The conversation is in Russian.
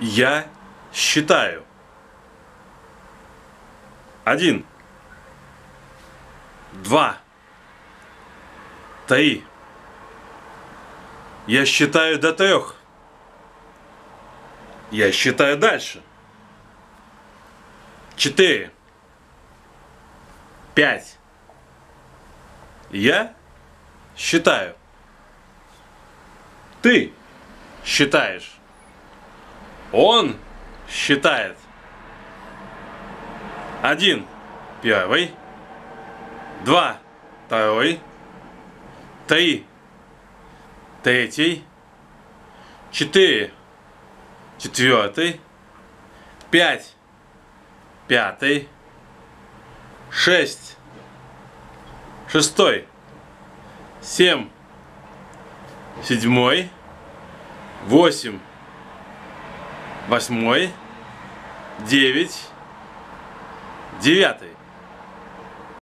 Я считаю. Один. Два. Три. Я считаю до трех. Я считаю дальше. Четыре. Пять. Я считаю. Ты считаешь. Он считает. Один. Первый. Два. Второй. Три. Третий. Четыре. Четвертый. Пять. Пятый. Шесть. Шестой. Семь. Седьмой. Восемь. Восьмой. Девять. Девятый.